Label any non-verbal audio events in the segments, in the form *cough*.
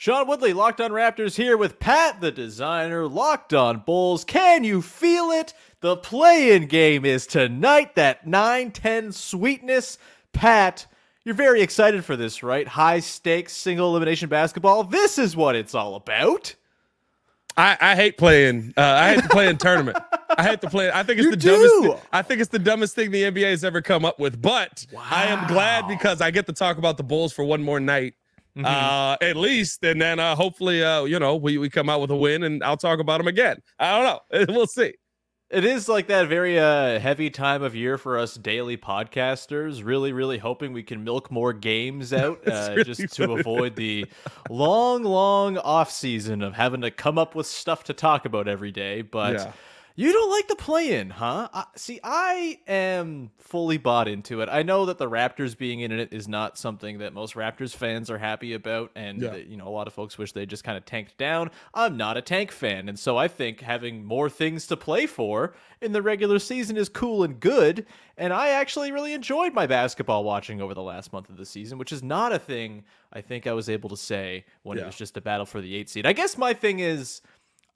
Sean Woodley, Locked On Raptors, here with Pat, the designer, Locked On Bulls. Can you feel it? The play in game is tonight, that 9 10 sweetness. Pat, you're very excited for this, right? High stakes single elimination basketball. This is what it's all about. I, I hate playing. Uh, I hate to play in tournament. I hate to play. I think it's You the do. dumbest. Thi- I think it's the dumbest thing the NBA has ever come up with. But I am glad because I get to talk about the Bulls for one more night, Mm-hmm. uh, at least, and then uh, hopefully, uh, you know, we, we come out with a win, and I'll talk about them again. I don't know. *laughs* We'll see. It is like that very uh, heavy time of year for us daily podcasters. Really, really hoping we can milk more games out *laughs* uh, really just to avoid the long, long off season of having to come up with stuff to talk about every day. But Yeah. You don't like the play-in, huh? I, see, I am fully bought into it. I know that the Raptors being in it is not something that most Raptors fans are happy about, and Yeah. that, you know a lot of folks wish they just kind of tanked down. I'm not a tank fan, and so I think having more things to play for in the regular season is cool and good. And I actually really enjoyed my basketball watching over the last month of the season, which is not a thing I think I was able to say when it was just a battle for the eight seed. I guess my thing is.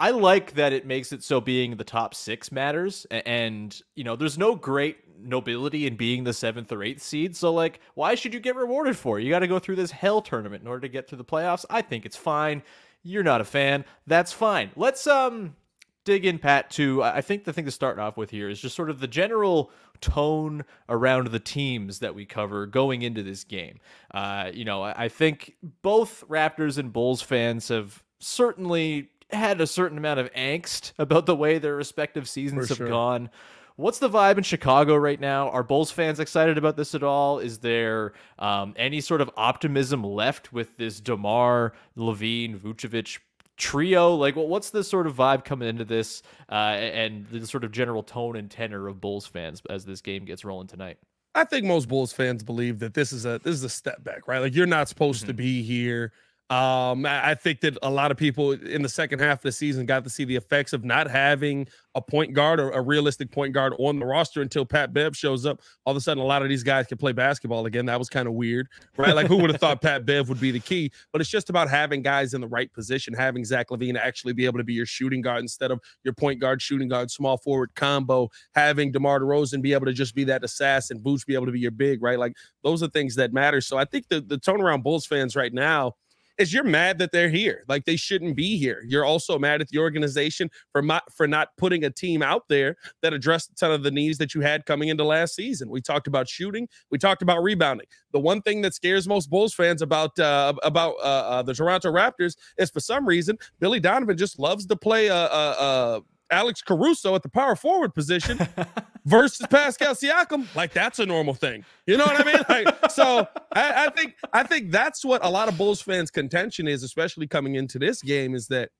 I like that it makes it so being the top six matters, and you know, there's no great nobility in being the seventh or eighth seed. So, like, why should you get rewarded for it? You got to go through this hell tournament in order to get through the playoffs. I think it's fine. You're not a fan. That's fine. Let's um dig in, Pat. To I think the thing to start off with here is just sort of the general tone around the teams that we cover going into this game. Uh, you know, I think both Raptors and Bulls fans have certainly had a certain amount of angst about the way their respective seasons For have sure. gone. What's the vibe in Chicago right now? Are Bulls fans excited about this at all? Is there um, any sort of optimism left with this Demar, LaVine, Vucevic trio? Like, well, what's the sort of vibe coming into this, uh, and the sort of general tone and tenor of Bulls fans as this game gets rolling tonight? I think most Bulls fans believe that this is a this is a step back, right? Like you're not supposed to be here. Um, I think that a lot of people in the second half of the season got to see the effects of not having a point guard or a realistic point guard on the roster until Pat Bev shows up. All of a sudden, a lot of these guys can play basketball again. That was kind of weird, right? Like who would have thought Pat Bev would be the key? But it's just about having guys in the right position, having Zach LaVine actually be able to be your shooting guard instead of your point guard, shooting guard, small forward combo, having DeMar DeRozan be able to just be that assassin, Vooch be able to be your big, right? Like those are things that matter. So I think the, the tone around Bulls fans right now is you're mad that they're here. Like they shouldn't be here. You're also mad at the organization for not for not putting a team out there that addressed a ton of the needs that you had coming into last season. We talked about shooting. We talked about rebounding. The one thing that scares most Bulls fans about uh, about uh, uh, the Toronto Raptors is for some reason Billy Donovan just loves to play uh, uh, uh, Alex Caruso at the power forward position *laughs* versus Pascal Siakam. Like that's a normal thing. You know what I mean? Like so, I, I think I think that's what a lot of Bulls fans' contention is, especially coming into this game, is that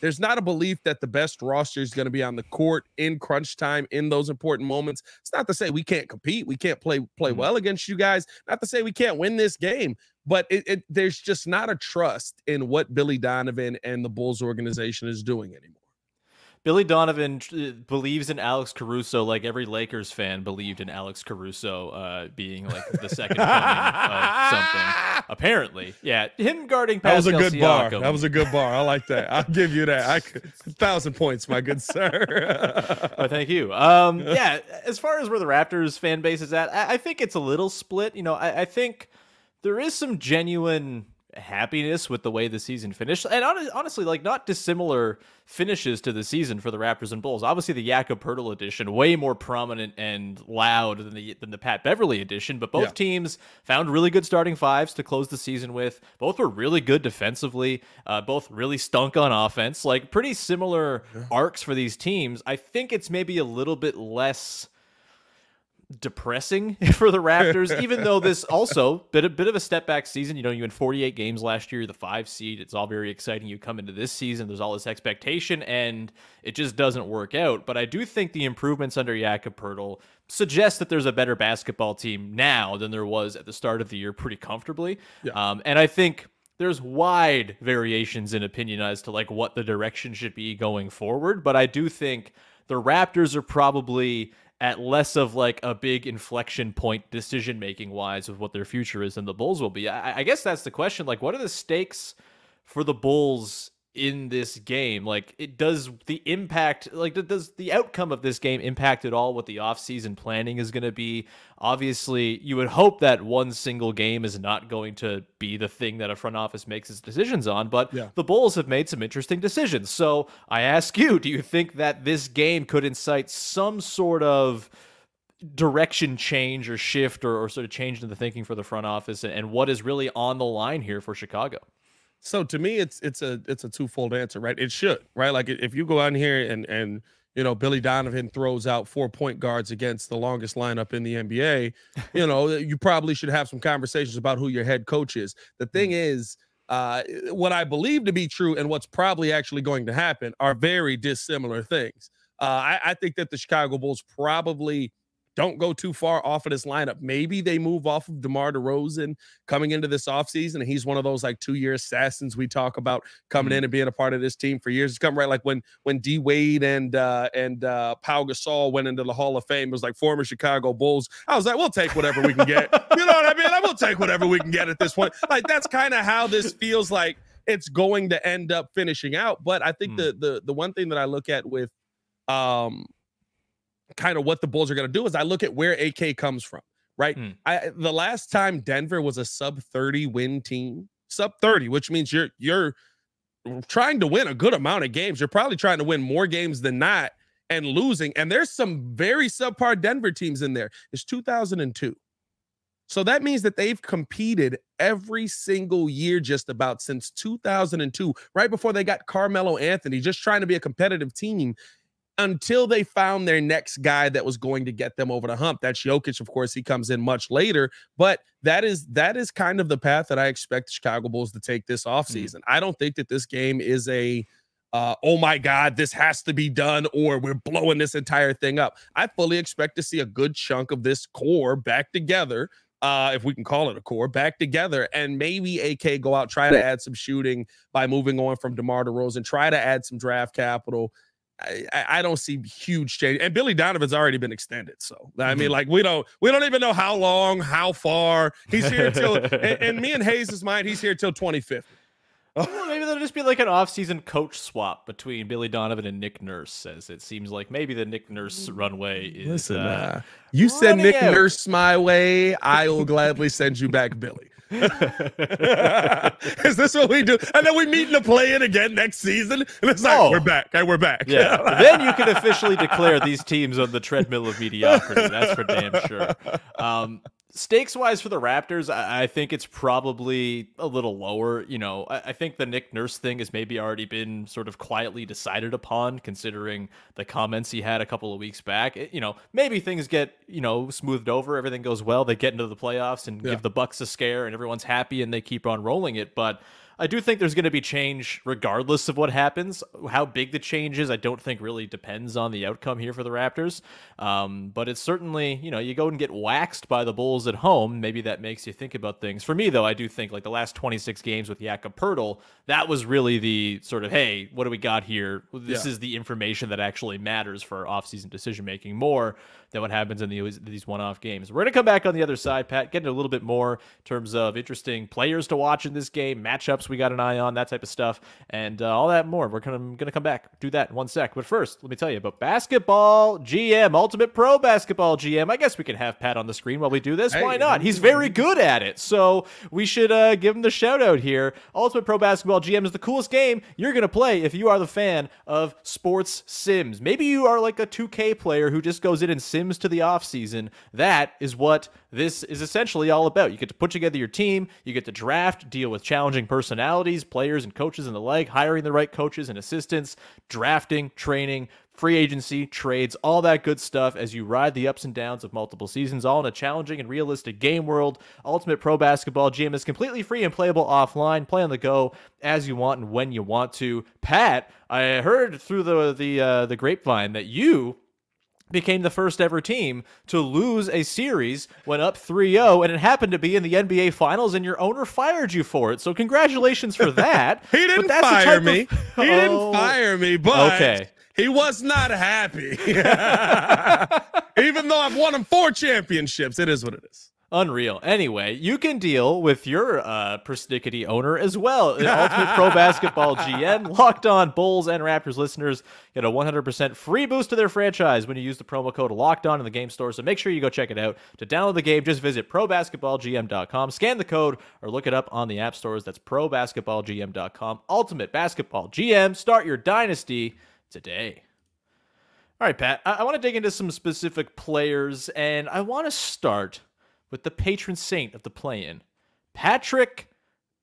there's not a belief that the best roster is going to be on the court in crunch time in those important moments. It's not to say we can't compete, we can't play play Mhm. well against you guys. Not to say we can't win this game, but it, it there's just not a trust in what Billy Donovan and the Bulls organization is doing anymore. Billy Donovan tr- believes in Alex Caruso like every Lakers fan believed in Alex Caruso uh, being like the second coming of something. *laughs* Apparently, yeah, him guarding That was a Pascal good bar. That was a good bar. I like that. I'll give you that. I could, thousand points, my good sir. Oh, thank you. Um, *laughs* yeah, as far as where the Raptors fan base is at, I, I think it's a little split. You know, I, I think there is some genuine happiness with the way the season finished, and hon- honestly, like not dissimilar finishes to the season for the Raptors and Bulls. Obviously, the Jakob Poeltl edition way more prominent and loud than the than the Pat Beverley edition, but both Yeah. teams found really good starting fives to close the season with. Both were really good defensively. Uh, both really stunk on offense. Like pretty similar arcs for these teams. I think it's maybe a little bit less depressing *laughs* for the Raptors, even though this also bit a bit of a step back season. You know, you win 48 games last year, the five seed. It's all very exciting. You come into this season, there's all this expectation, and it just doesn't work out. But I do think the improvements under Jakob Poeltl suggest that there's a better basketball team now than there was at the start of the year, pretty comfortably. Yeah. Um, and I think there's wide variations in opinion as to like what the direction should be going forward. But I do think the Raptors are probably at less of like a big inflection point decision making wise of what their future is than the Bulls will be. I, I guess that's the question. Like, what are the stakes for the Bulls in this game? Like, it does the impact, like, does the outcome of this game impact at all what the offseason planning is going to be? Obviously, you would hope that one single game is not going to be the thing that a front office makes its decisions on, but yeah. the Bulls have made some interesting decisions. So I ask you, do you think that this game could incite some sort of direction change or shift or, or sort of change in the thinking for the front office and what is really on the line here for Chicago? So to me, it's it's a it's a twofold answer, right? It should, right? Like if you go out here and and you know Billy Donovan throws out four point guards against the longest lineup in the NBA, you know you probably should have some conversations about who your head coach is. The hmm. *laughs* thing is, uh, what I believe to be true and what's probably actually going to happen are very dissimilar things. Uh, I, I think that the Chicago Bulls probably don't go too far off of this lineup. Maybe they move off of DeMar DeRozan coming into this offseason. And he's one of those like two year assassins we talk about coming mm-hmm. in and being a part of this team for years. It's come right like when when D Wade and uh and uh Pau Gasol went into the Hall of Fame, it was like former Chicago Bulls. I was like, we'll take whatever we can get. you know what I mean? I will take whatever we can get at this point. Like that's kind of how this feels like it's going to end up finishing out. But I think mm. the the the one thing that I look at with um kind of what the Bulls are going to do is I look at where AK comes from, right? Mm. I the last time Denver was a sub 30 win team, sub 30, which means you're you're trying to win a good amount of games. You're probably trying to win more games than not and losing. And there's some very subpar Denver teams in there. It's 2002. So that means that they've competed every single year just about since 2002, right before they got Carmelo Anthony, just trying to be a competitive team until they found their next guy that was going to get them over the hump. That's Jokic, of course. He comes in much later, but that is that is kind of the path that I expect the Chicago Bulls to take this mm-hmm. offseason. Mm-hmm. I don't think that this game is a uh, oh my God, this has to be done, or we're blowing this entire thing up. I fully expect to see a good chunk of this core back together uh, if we can call it a core, back together, and maybe AK go out, try to add some shooting by moving on from DeMar DeRozan, try to add some draft capital, I, I, don't see huge change. And Billy Donovan's already been extended. So I mean, mm-hmm. like we don't we don't even know how long, how far. He's here until *laughs* and, me and Haize's mind, he's here till twenty fifth. well, maybe there'll just be like an off-season coach swap between Billy Donovan and Nick Nurse. As it seems like maybe the Nick Nurse runway is. Listen, uh, uh, you send Nick out. Nurse my way, I will gladly send you back Billy. *laughs* Is this what we do? And then we meet in the play-in again next season, and it's like oh. we're back. and we're back. Yeah. *laughs* then you can officially declare these teams on the treadmill of mediocrity. That's for damn sure. Um, stakes wise for the Raptors, I, I, think it's probably a little lower. You know, I, I, think the Nick Nurse thing has maybe already been sort of quietly decided upon, considering the comments he had a couple of weeks back. It, you know, maybe things get you know smoothed over, everything goes well, they get into the playoffs and yeah. give the Bucks a scare, and everyone's happy, and they keep on rolling it. But I do think there's going to be change regardless of what happens. How big the change is, I don't think really depends on the outcome here for the Raptors. Um, but it's certainly, you know, you go and get waxed by the Bulls at home. Maybe that makes you think about things. For me, though, I do think like the last 26 games with Jakob Poeltl, that was really the sort of, hey, what do we got here? This yeah. is the information that actually matters for offseason decision making more than what happens in the, these one-off games. We're going to come back on the other side, Pat, get into a little bit more in terms of interesting players to watch in this game, matchups we got an eye on, that type of stuff, and uh, all that more. We're going to come back, do that in one sec. But first, let me tell you about Basketball GM, Ultimate Pro Basketball GM. I guess we can have Pat on the screen while we do this. Hey, Why not? He's very good at it, so we should uh, give him the shout out here. Ultimate Pro Basketball GM is the coolest game you're going to play if you are the fan of sports sims. Maybe you are like a 2K player who just goes in and sims sims to the offseason. That is what this is essentially all about. You get to put together your team, you get to draft, deal with challenging personalities, players and coaches and the like, hiring the right coaches and assistants, drafting, training, free agency, trades, all that good stuff as you ride the ups and downs of multiple seasons, all in a challenging and realistic game world. Ultimate Pro Basketball GM is completely free and playable offline. Play on the go as you want and when you want to. Pat, I heard through the the uh, the grapevine that you became the first ever team to lose a series, went up 3-0, and it happened to be in the NBA Finals, and your owner fired you for it. So congratulations for that. *laughs* he didn't fire me. Of... *laughs* He didn't oh. fire me, but okay. he was not happy. *laughs* Even though I've won him four championships, it is what it is. Unreal. Anyway, you can deal with your uh, persnickety owner as well. *laughs* Ultimate Pro Basketball GM, Locked On Bulls and Raptors listeners get a 100% free boost to their franchise when you use the promo code Locked On in the game store. So make sure you go check it out. To download the game, just visit ProBasketballGM.com, scan the code, or look it up on the app stores. That's ProBasketballGM.com. Ultimate Basketball GM. Start your dynasty today. All right, Pat. I, I want to dig into some specific players, and I want to start with the patron saint of the play in, Patrick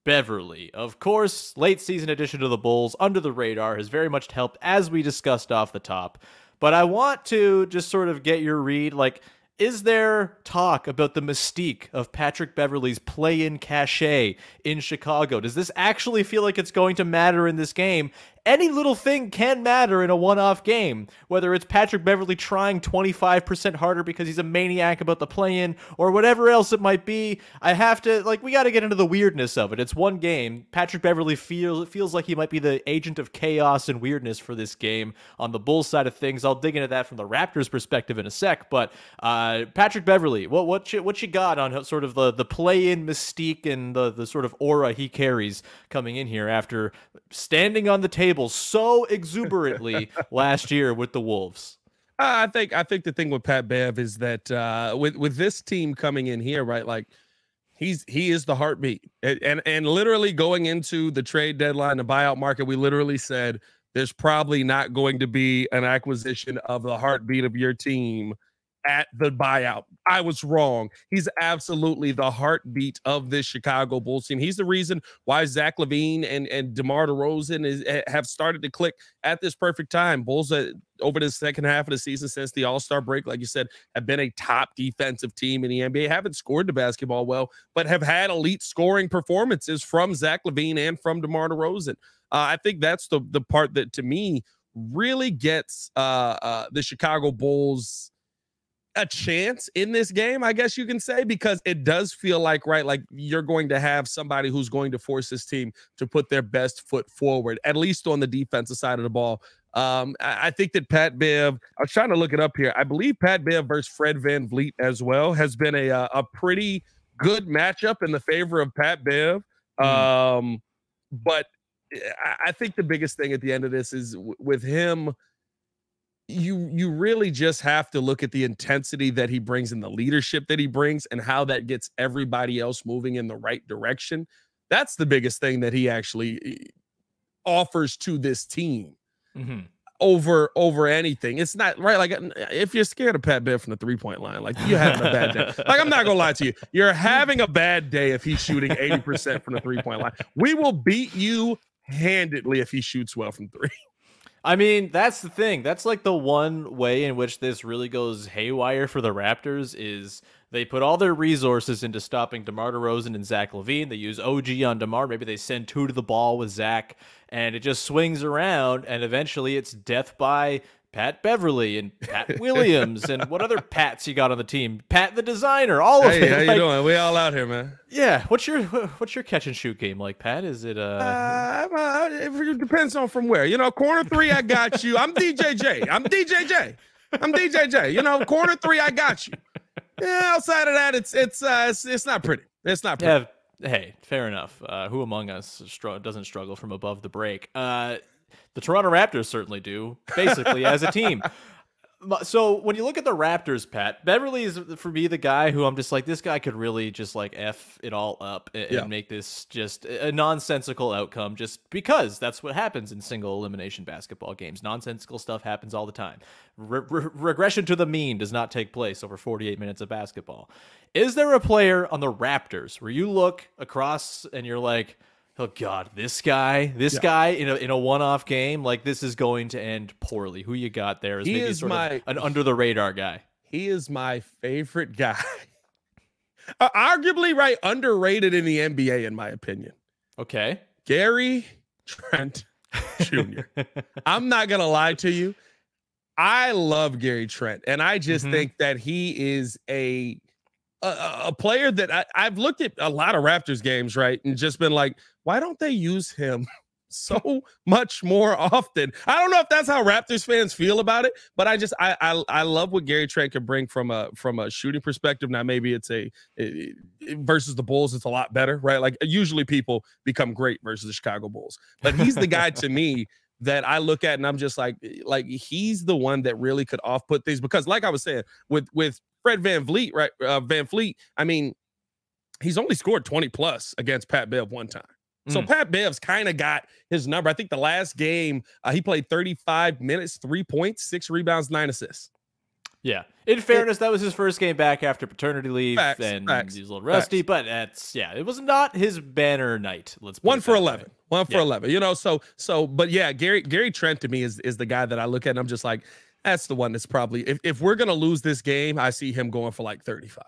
Beverley. Of course, late season addition to the Bulls, under the radar, has very much helped, as we discussed off the top. But I want to just sort of get your read. Like, is there talk about the mystique of Patrick Beverley's play in cachet in Chicago? Does this actually feel like it's going to matter in this game? Any little thing can matter in a one off game, whether it's Patrick Beverley trying 25% harder because he's a maniac about the play in or whatever else it might be. I have to, like, we got to get into the weirdness of it. It's one game. Patrick Beverley feels, feels like he might be the agent of chaos and weirdness for this game on the Bulls side of things. I'll dig into that from the Raptors perspective in a sec, but uh, Patrick Beverley, what, what, you, what you got on sort of the, the play in mystique and the, the sort of aura he carries coming in here after standing on the table so exuberantly *laughs* last year with the Wolves. I think I think the thing with Pat Bev is that uh, with with this team coming in here, right? Like he's he is the heartbeat, and, and and literally going into the trade deadline, the buyout market, we literally said there's probably not going to be an acquisition of the heartbeat of your team at the buyout. I was wrong. He's absolutely the heartbeat of this Chicago Bulls team. He's the reason why Zach LaVine and, and DeMar DeRozan is, have started to click at this perfect time. Bulls uh, over the second half of the season since the All Star break, like you said, have been a top defensive team in the NBA. Haven't scored the basketball well, but have had elite scoring performances from Zach LaVine and from DeMar DeRozan. Uh, I think that's the the part that to me really gets uh, uh, the Chicago Bulls a chance in this game, I guess you can say, because it does feel like, right, like you're going to have somebody who's going to force this team to put their best foot forward, at least on the defensive side of the ball. Um, I, I think that Pat Bev, I was trying to look it up here. I believe Pat Bev versus Fred VanVleet as well has been a, uh, a pretty good matchup in the favor of Pat Bev. Mm. Um, but eh, I think the biggest thing at the end of this is w- with him you you really just have to look at the intensity that he brings and the leadership that he brings and how that gets everybody else moving in the right direction. That's the biggest thing that he actually eh, offers to this team mm-hmm. over over anything. It's not right like if you're scared of pat bev from the three point line like you're having a bad day. *laughs* Like i'm not gonna lie to you you're having a bad day if he's shooting 80% from the three point line. We will beat you handedly if he shoots well from three I mean, that's the thing. That's like the one way in which this really goes haywire for the Raptors is they put all their resources into stopping DeMar DeRozan and Zach LaVine. They use OG on DeMar. Maybe they send two to the ball with Zach, and it just swings around, and eventually it's death by Pat Beverley and Pat *laughs* Williams and what other Pats you got on the team? Pat the designer, all of hey, it. How like, you doing? We all out here, man. Yeah. What's your what's your catch and shoot game like, Pat? Is it uh? uh, uh it depends on from where. You know, corner three, I got you. I'm DJJ. I'm DJJ. I'm DJJ. You know, corner three, I got you. Yeah. Outside of that, it's it's uh it's, it's not pretty. It's not pretty. Yeah. Hey, fair enough. Uh, who among us doesn't struggle from above the break? Uh, the Toronto Raptors certainly do, basically as a team. *laughs* So when you look at the Raptors, Pat Beverley is for me the guy who I'm just like this guy could really just like f it all up and, yeah. make this just a nonsensical outcome just because that's what happens in single elimination basketball games. Nonsensical stuff happens all the time. Re- re- regression to the mean does not take place over 48 minutes of basketball. Is there a player on the Raptors where you look across and you're like? Oh god, this guy, this yeah. guy in a in a one off game, like this is going to end poorly. Who you got there is he maybe is sort my, of an under the radar guy. He is my favorite guy. *laughs* uh, arguably, right, underrated in the NBA, in my opinion. Okay, Gary Trent *laughs* Jr. I'm not gonna lie to you. I love Gary Trent, and I just mm-hmm. think that he is a a, a player that I, I've looked at a lot of Raptors games, right, and just been like, why don't they use him *laughs* so much more often. I don't know if that's how Raptors fans feel about it, but I just I I, I love what Gary Trent can bring from a from a shooting perspective. Now maybe it's a it, it, versus the Bulls, it's a lot better, right? Like usually people become great versus the Chicago Bulls, but he's the guy to me that I look at and I'm just like like he's the one that really could off put things because like I was saying with with Fred VanVleet, right? Uh, VanVleet, I mean, he's only scored 20 plus against Pat Bev one time. So mm. Pat Bev's kind of got his number. I think the last game uh, he played 35 minutes, three points, six rebounds, nine assists. Yeah. In fairness, that was his first game back after paternity leave, facts, and facts, he's a little rusty. Facts. But that's yeah, it was not his banner night. Let's one for eleven, way. one for yeah. eleven. You know, so so, but yeah, Gary Gary Trent to me is is the guy that I look at, and I'm just like, that's the one that's probably if if we're gonna lose this game, I see him going for like 35.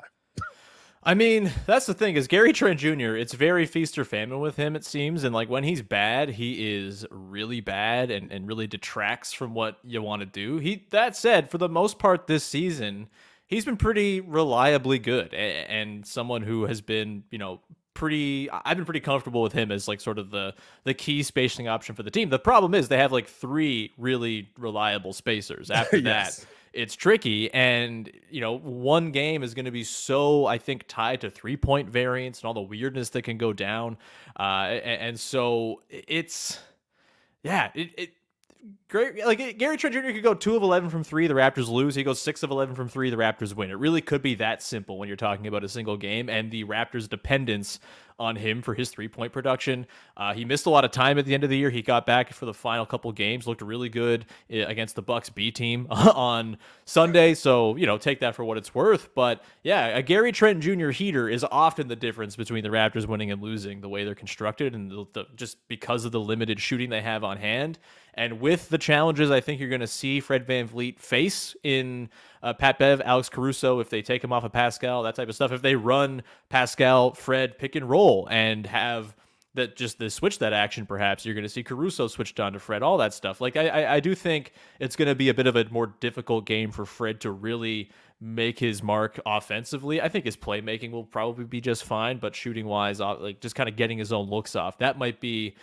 I mean, that's the thing is Gary Trent Jr. It's very feast or famine with him, it seems, and like when he's bad, he is really bad and, and really detracts from what you want to do. He that said, for the most part this season, he's been pretty reliably good and, and someone who has been, you know, pretty I've been pretty comfortable with him as like sort of the the key spacing option for the team. The problem is they have like three really reliable spacers. *laughs* After yes. that, it's tricky and you know one game is going to be so i think tied to three point variance and all the weirdness that can go down uh and, and so it's yeah it, it great like Gary Trent Jr. could go two of eleven from three, the Raptors lose. He goes six of eleven from three, the Raptors win. It really could be that simple when you're talking about a single game and the Raptors' dependence on him for his three point production. Uh, he missed a lot of time at the end of the year. He got back for the final couple games, looked really good eh, against the Bucks B team *laughs* on Sunday. So you know, take that for what it's worth. But yeah, a Gary Trent Jr. heater is often the difference between the Raptors winning and losing, the way they're constructed, and the, the, just because of the limited shooting they have on hand. And with the challenges I think you're going to see Fred VanVleet face in uh, Pat Bev, Alex Caruso, if they take him off of Pascal, that type of stuff. If they run Pascal, Fred pick and roll and have that just the switch that action, perhaps you're going to see Caruso switched on to Fred, all that stuff. Like I, I, I do think it's going to be a bit of a more difficult game for Fred to really make his mark offensively. I think his playmaking will probably be just fine, but shooting wise, uh, like just kind of getting his own looks off, that might be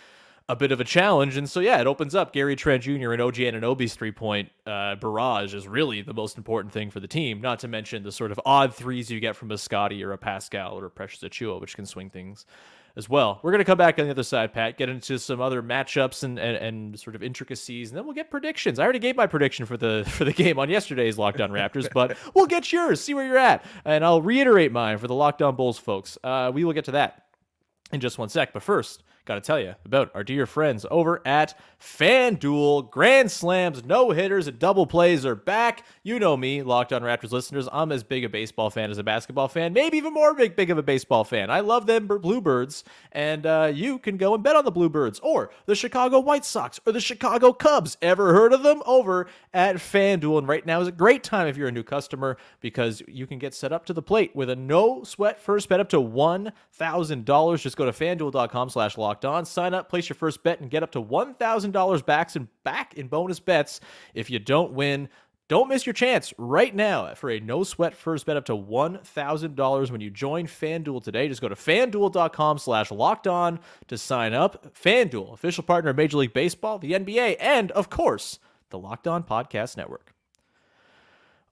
a bit of a challenge. And so, yeah, it opens up Gary Trent Jr. and OG Anunoby's three point uh, barrage is really the most important thing for the team, not to mention the sort of odd threes you get from a Scotty or a Pascal or a Precious Achiuwa, which can swing things as well. We're going to come back on the other side, Pat, get into some other matchups and, and, and sort of intricacies, and then we'll get predictions. I already gave my prediction for the *laughs* for the game on yesterday's Locked On Raptors, but *laughs* we'll get yours, see where you're at, and I'll reiterate mine for the Locked On Bulls folks. Uh, we will get to that in just one sec, but first got to tell you about our dear friends over at FanDuel. Grand slams, no hitters, and double plays are back. You know me, Locked On Raptors listeners. I'm as big a baseball fan as a basketball fan, maybe even more big, big of a baseball fan. I love them Bluebirds, and uh, you can go and bet on the Bluebirds or the Chicago White Sox or the Chicago Cubs. Ever heard of them? Over at FanDuel. And right now is a great time if you're a new customer because you can get set up to the plate with a no sweat first bet up to $1,000. Just go to fanduel.com slash locked on, sign up, place your first bet, and get up to $1,000 back in, back in bonus bets if you don't win. Don't miss your chance right now for a no sweat first bet up to $1,000 when you join FanDuel today. Just go to fanduel.com slash locked on to sign up. FanDuel, official partner of Major League Baseball, the NBA, and of course, the Locked On Podcast Network.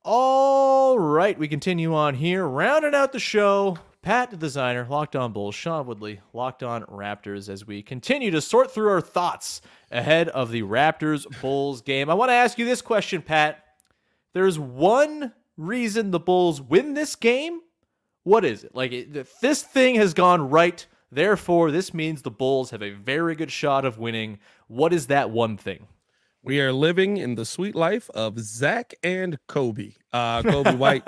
All right, we continue on here, rounding out the show. Pat, the designer, Locked On Bulls, Sean Woodley, Locked On Raptors, as we continue to sort through our thoughts ahead of the Raptors Bulls game. I want to ask you this question, Pat. There's one reason the Bulls win this game. What is it? Like, if this thing has gone right, therefore, this means the Bulls have a very good shot of winning. What is that one thing? We are living in the sweet life of Zach and Coby. Uh, Coby White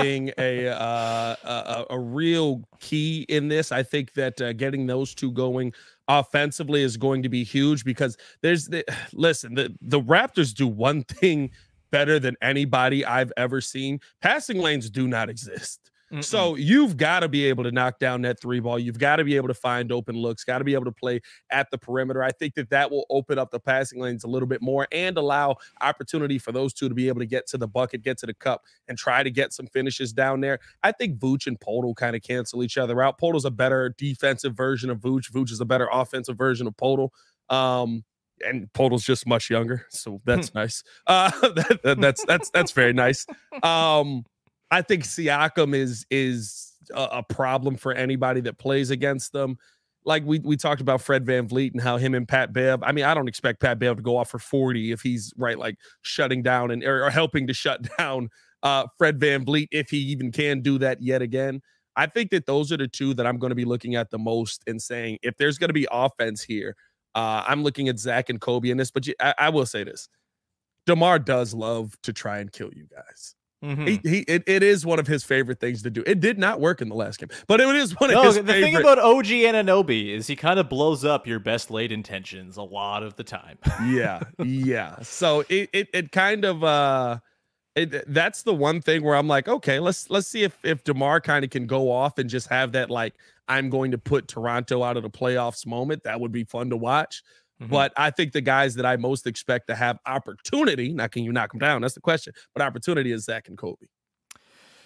being a, uh, a, a real key in this. I think that uh, getting those two going offensively is going to be huge because there's the *sighs* listen the the Raptors do one thing better than anybody I've ever seen. Passing lanes do not exist. Mm-mm. So you've got to be able to knock down that three ball. You've got to be able to find open looks, got to be able to play at the perimeter. I think that that will open up the passing lanes a little bit more and allow opportunity for those two to be able to get to the bucket, get to the cup, and try to get some finishes down there. I think Vooch and Poeltl kind of cancel each other out. Poeltl's a better defensive version of Vooch. Vooch is a better offensive version of Poeltl. Um, and Poeltl's just much younger, so that's nice. Uh, *laughs* that, that, that's that's that's very nice. Um, I think Siakam is is a, a, problem for anybody that plays against them. Like we we talked about Fred VanVleet and how him and Pat Bev. I mean, I don't expect Pat Bev to go off for 40 if he's right, like shutting down and or, or helping to shut *laughs* down uh, Fred VanVleet if he even can do that yet again. I think that those are the two that I'm going to be looking at the most and saying if there's going to be offense here, uh, I'm looking at Zach and Coby in this. But I, I will say this: Demar does love to try and kill you guys. Mm-hmm. He, he it, it is one of his favorite things to do. It did not work in the last game, but it is one no, of his. The favorite... thing about OG Anunoby is he kind of blows up your best laid intentions a lot of the time. *laughs* yeah, yeah. So it, it it kind of uh it, that's the one thing where I'm like, okay, let's let's see if if Demar kind of can go off and just have that like I'm going to put Toronto out of the playoffs moment. That would be fun to watch. Mm-hmm. But I think the guys that I most expect to have opportunity, not can you knock them down? That's the question. But opportunity is Zach and Coby.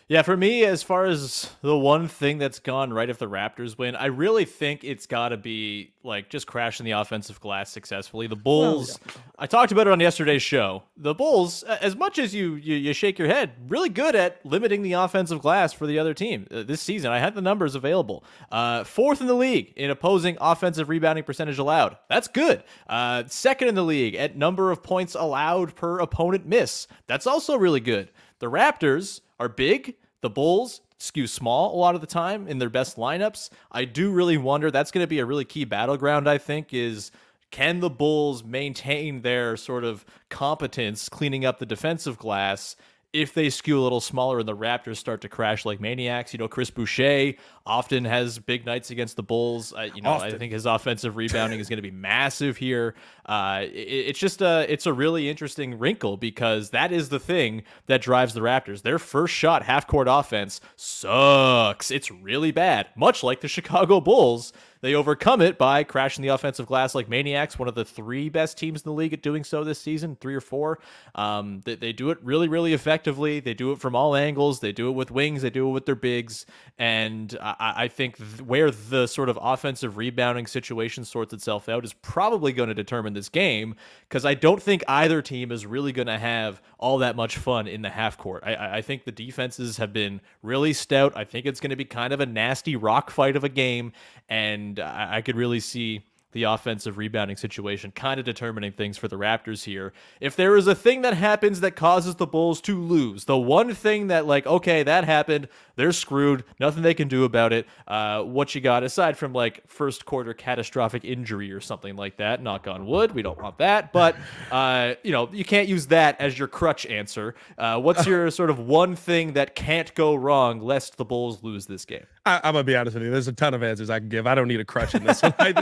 Yeah, for me, as far as the one thing that's gone right if the Raptors win, I really think it's got to be like just crashing the offensive glass successfully. The Bulls, well, yeah. I talked about it on yesterday's show. The Bulls, as much as you, you, you shake your head, really good at limiting the offensive glass for the other team uh, this season. I had the numbers available. Uh, fourth in the league in opposing offensive rebounding percentage allowed. That's good. Uh, second in the league at number of points allowed per opponent miss. That's also really good. The Raptors are big. The Bulls skew small a lot of the time in their best lineups. I do really wonder that's going to be a really key battleground, I think, is can the Bulls maintain their sort of competence cleaning up the defensive glass if they skew a little smaller and the Raptors start to crash like maniacs, you know, Chris Boucher often has big nights against the Bulls. Uh, you know, often. I think his offensive rebounding is going to be massive here. Uh, it, it's just a, it's a really interesting wrinkle because that is the thing that drives the Raptors. Their first shot half court offense sucks. It's really bad, much like the Chicago Bulls. They overcome it by crashing the offensive glass like maniacs. One of the three best teams in the league at doing so this season, three or four. Um, they, they do it really, really effectively. They do it from all angles. They do it with wings. They do it with their bigs. And I, I think th- where the sort of offensive rebounding situation sorts itself out is probably going to determine this game because I don't think either team is really going to have all that much fun in the half court. I, I think the defenses have been really stout. I think it's going to be kind of a nasty rock fight of a game. And and I, I could really see the offensive rebounding situation kind of determining things for the Raptors here. If there is a thing that happens that causes the Bulls to lose, the one thing that, like, okay, that happened, they're screwed, nothing they can do about it. Uh, what you got aside from like first quarter catastrophic injury or something like that? Knock on wood, we don't want that, but *laughs* uh, you know, you can't use that as your crutch answer. Uh, what's *laughs* your sort of one thing that can't go wrong lest the Bulls lose this game? I, am gonna be honest with you. There's a ton of answers I can give. I don't need a crutch in this. one *laughs*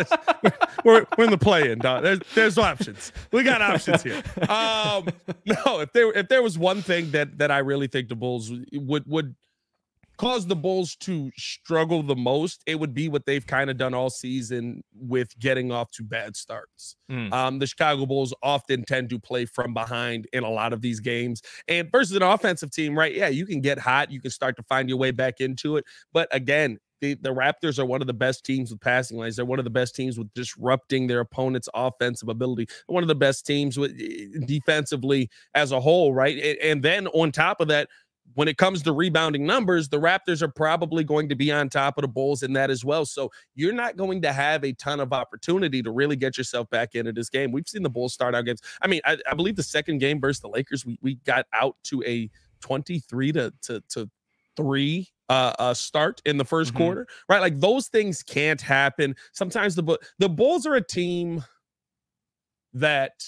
we're, we're in the play-in. Dog. There's there's options. We got options here. Um, no, if there if there was one thing that that I really think the Bulls would would cause the Bulls to struggle the most, it would be what they've kind of done all season with getting off to bad starts. Mm. Um, the Chicago Bulls often tend to play from behind in a lot of these games. And versus an offensive team, right? Yeah, you can get hot, you can start to find your way back into it. But again, the, the Raptors are one of the best teams with passing lanes. They're one of the best teams with disrupting their opponent's offensive ability. one of the best teams with eh, defensively as a whole, right? And then on top of that, when it comes to rebounding numbers, the Raptors are probably going to be on top of the Bulls in that as well. So you're not going to have a ton of opportunity to really get yourself back into this game. We've seen the Bulls start out games. I mean, I, I believe the second game versus the Lakers, we, we got out to a 23 to, to, to three uh, uh, start in the 1st mm-hmm. quarter, right? Like those things can't happen. Sometimes the the Bulls are a team that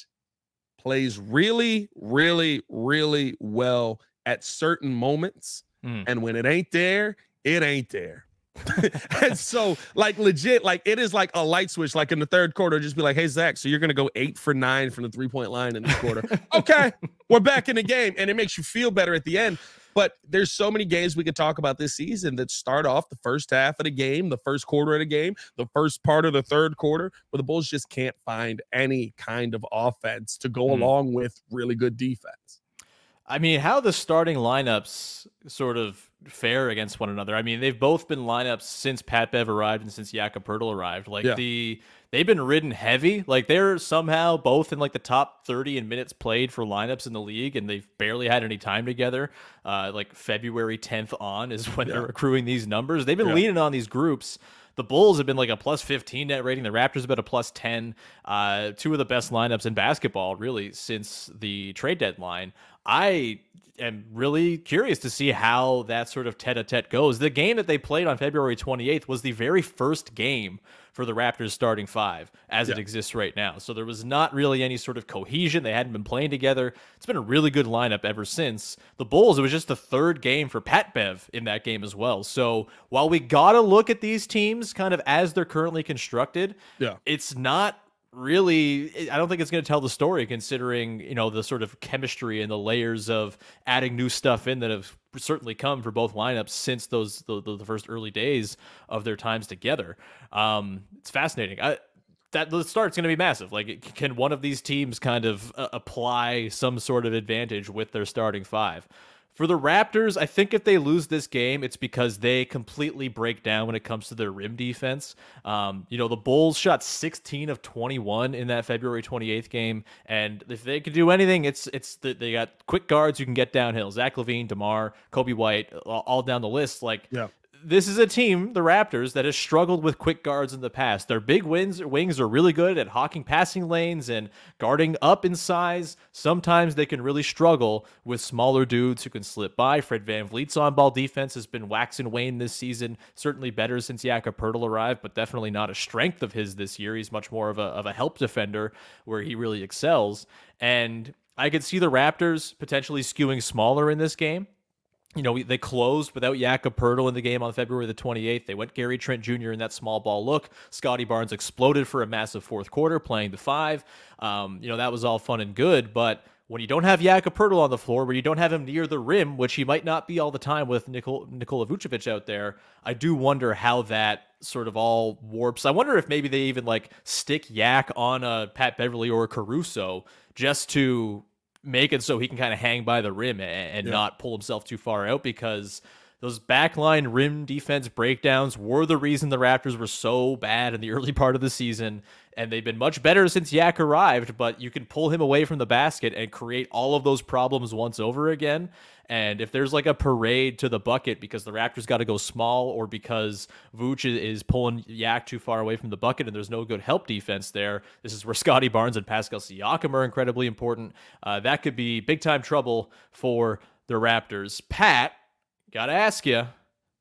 plays really, really, really well at certain moments. Mm. And when it ain't there, it ain't there. *laughs* and so, like, legit, like, it is like a light switch. Like in the third quarter, just be like, "Hey, Zach, so you're gonna go eight for nine from the three point line in this quarter? *laughs* okay, we're back in the game, and it makes you feel better at the end. But there's so many games we could talk about this season that start off the first half of the game, the first quarter of the game, the first part of the third quarter, where the Bulls just can't find any kind of offense to go mm. along with really good defense. I mean, how the starting lineups sort of fare against one another. I mean, they've both been lineups since Pat Bev arrived and since Jakob Poeltl arrived. Like yeah. the they've been ridden heavy. Like they're somehow both in like the top 30 in minutes played for lineups in the league, and they've barely had any time together. Uh, like February 10th on is when yeah. they're accruing these numbers. They've been yeah. leaning on these groups. The Bulls have been like a plus 15 net rating. The Raptors have been a plus 10. Uh, two of the best lineups in basketball, really, since the trade deadline. I am really curious to see how that sort of tete a tete goes. The game that they played on February 28th was the very first game for the Raptors starting five as yeah. it exists right now. So there was not really any sort of cohesion. They hadn't been playing together. It's been a really good lineup ever since. The Bulls, it was just the third game for Pat Bev in that game as well. So while we got to look at these teams kind of as they're currently constructed, yeah. it's not really i don't think it's going to tell the story considering you know the sort of chemistry and the layers of adding new stuff in that have certainly come for both lineups since those the, the first early days of their times together um it's fascinating I, that the start's going to be massive. Like, can one of these teams kind of uh, apply some sort of advantage with their starting five? For the Raptors, I think if they lose this game, it's because they completely break down when it comes to their rim defense. Um, you know, the Bulls shot 16 of 21 in that February 28th game, and if they could do anything, it's it's the, they got quick guards who can get downhill. Zach LaVine, Demar, Coby White, all down the list. Like, yeah this is a team, the Raptors, that has struggled with quick guards in the past. Their big wins wings are really good at hawking passing lanes and guarding up in size. Sometimes they can really struggle with smaller dudes who can slip by. Fred Van VanVleet's on-ball defense has been wax and wane this season. Certainly better since Jakob Poeltl arrived, but definitely not a strength of his this year. He's much more of a, of a help defender where he really excels. And I could see the Raptors potentially skewing smaller in this game you know, they closed without Jakob Poeltl in the game on February the 28th. They went Gary Trent Jr. in that small ball look. Scotty Barnes exploded for a massive fourth quarter, playing the five. Um, you know, that was all fun and good, but when you don't have Jakob Poeltl on the floor, where you don't have him near the rim, which he might not be all the time with Nikol- Nikola Vucevic out there, I do wonder how that sort of all warps. I wonder if maybe they even like stick Yak on a Pat Beverley or a Caruso just to make it so he can kind of hang by the rim and, and yeah. not pull himself too far out because those backline rim defense breakdowns were the reason the Raptors were so bad in the *laughs* early part of the season. And they've been much better since Yak arrived, but you can pull him away from the basket and create all of those problems once over again. And if there's like a parade to the bucket because the Raptors got to go small or because Vooch is pulling Yak too far away from the bucket and there's no good help defense there, this is where *laughs* Scottie Barnes and Pascal Siakam are incredibly important. Uh, that could be big time trouble for the Raptors. Pat, gotta ask you,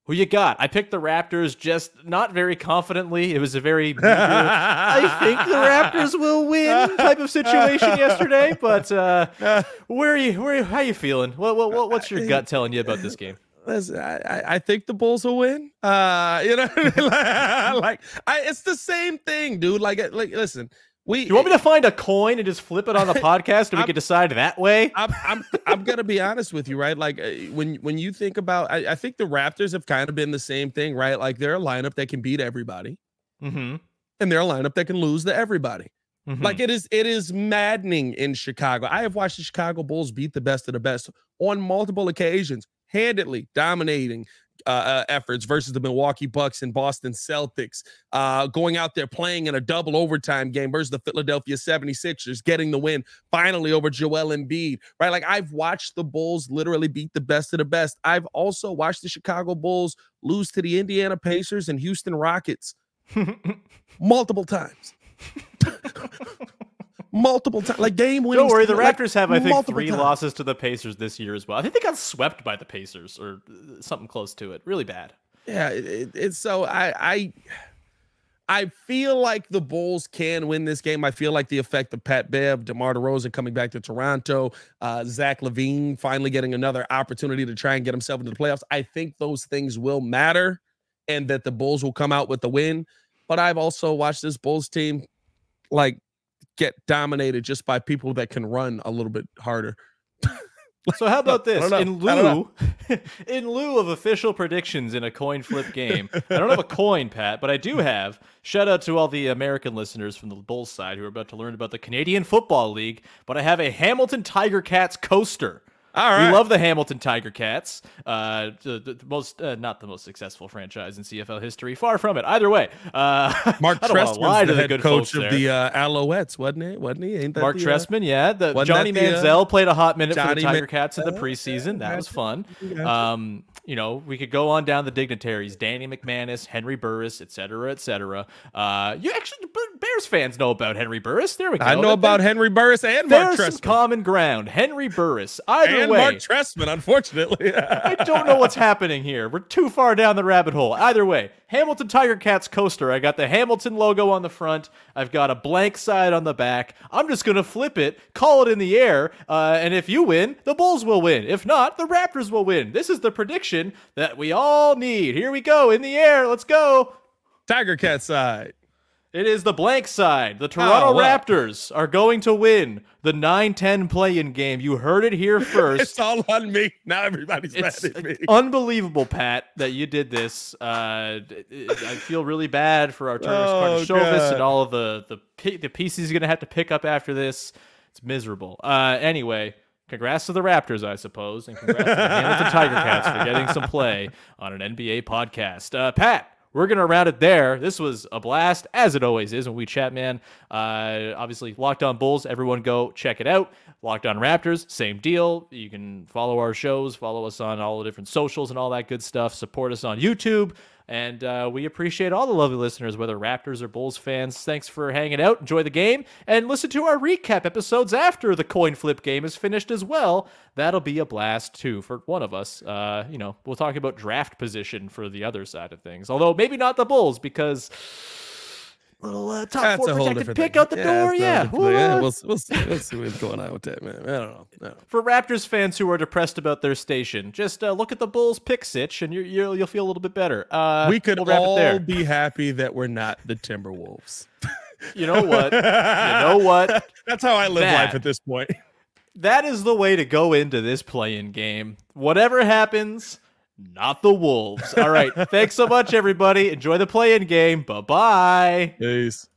who you got? I picked the Raptors just not very confidently. It was a very meager, *laughs* I think the Raptors will win type of situation yesterday. But uh, where are you? Where? Are you, how are you feeling? What, what, what's your gut telling you about this game? Listen, I, I think the Bulls will win. Uh, you know, *laughs* like I, it's the same thing, dude. Like, like, listen, we, you want me to find a coin and just flip it on the *laughs* podcast, and we can decide that way? I'm, I'm, I'm gonna be honest with you, right? Like uh, when when you think about, I, I, think the Raptors have kind of been the same thing, right? Like they're a lineup that can beat everybody, mm-hmm. and they're a lineup that can lose to everybody. Mm-hmm. Like it is, it is maddening in Chicago. I have watched the Chicago Bulls beat the best of the best on multiple occasions, handedly dominating uh, uh, efforts versus the Milwaukee Bucks and Boston Celtics, uh, going out there playing in a double overtime game versus the Philadelphia 76ers, getting the win finally over Joel Embiid, right? Like I've watched the Bulls literally beat the best of the best. I've also watched the Chicago Bulls lose to the Indiana Pacers and Houston Rockets *laughs* multiple times. *laughs* multiple times, like game winners. Don't worry, the Raptors like, have I think three times. losses to the Pacers this year as well. I think they got swept by the Pacers or something close to it. Really bad. Yeah, it, it's so I I I feel like the Bulls can win this game. I feel like the effect of Pat Bev, DeMar DeRozan coming back to Toronto, uh, Zach LaVine finally getting another opportunity to try and get himself into the playoffs. I think those things will matter, and that the Bulls will come out with the win. But I've also watched this Bulls team like get dominated just by people that can run a little bit harder. *laughs* So how about this? In lieu, *laughs* in lieu of official predictions in a coin flip game, I don't have a *laughs* coin, Pat, but I do have. Shout out to all the American listeners from the Bulls side who are about to learn about the Canadian Football League. But I have a Hamilton Tiger Cats coaster All right. We love the Hamilton Tiger Cats. Uh, the, the most, uh, not the most successful franchise in CFL history. Far from it. Either way. Uh, *laughs* Mark I don't wanna lie Trestman's to the head coach of there. the uh, Alouettes, wasn't he? Wasn't he? Ain't that Mark the, uh, Trestman, yeah. The Johnny that the, uh, Manziel played a hot minute for the Tiger Man- Cats in the Uh, preseason. That was fun. Um, you know, we could go on down the dignitaries: Danny McManus, Henry Burris, etc., cetera, et cetera. Uh, you actually, Bears fans know about Henry Burris. There we go. I know That- about Henry Burris and Mark There's some Trestman. common ground. Henry Burris. Either and way, Mark Trestman, unfortunately. *laughs* I don't know what's happening here. We're too far down the rabbit hole. Either way, Hamilton Tiger Cats coaster. I got the Hamilton logo on the front. I've got a blank side on the back. I'm just gonna flip it, call it in the air, uh, and if you win, the Bulls will win. If not, the Raptors will win. This is the prediction that we all need. Here we go in the air. Let's go. Tiger Cat side. It is the blank side. The Toronto Oh. Raptors are going to win the 9-10 play-in game. You heard it here *laughs* first. It's all on me. Now everybody's It's mad at me. *laughs* unbelievable, Pat, that you did this. Uh, I feel really bad for our Oh, Karnisovas God. and all of the the the pieces he's gonna have to pick up after this. It's miserable. Uh, anyway, congrats to the Raptors, I suppose, and congrats to the Hamilton Tiger Cats for getting some play on an NBA podcast. Uh, Pat. We're gonna round it there. This was a blast, as it always is when we chat, man. Uh, obviously, Locked On Bulls. Everyone go check it out. Locked On Raptors, same deal. You can follow our shows, follow us on all the different socials and all that good stuff. Support us on YouTube. And uh, we appreciate all the lovely listeners, whether Raptors or Bulls fans. Thanks for hanging out. Enjoy the game. And listen to our recap episodes after the coin flip game is finished as well. That'll be a blast, too, for one of us. Uh, you know, we'll talk about draft position for the other side of things. Although maybe not the Bulls, because little uh, top That's four a whole protected different pick thing. out the door. that's Yeah. different thing. yeah we'll, we'll, see, we'll see what's going on with that, man. I don't know. I don't know. for Raptors fans who are depressed about their station, just uh, look at the Bulls pick sitch, and you're, you'll you'll feel a little bit better. Uh, we could we'll all there. be happy that we're not the Timberwolves. *laughs* You know what? you know what? *laughs* That's how I live That. life at this point. That is the way to go into this play-in game. Whatever happens, not the Wolves. All right. *laughs* Thanks so much, everybody. Enjoy the play-in game. Bye bye. Peace.